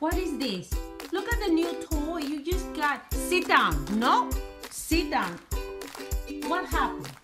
What is this? Look at the new toy you just got. Sit down. No? Sit down. What happened?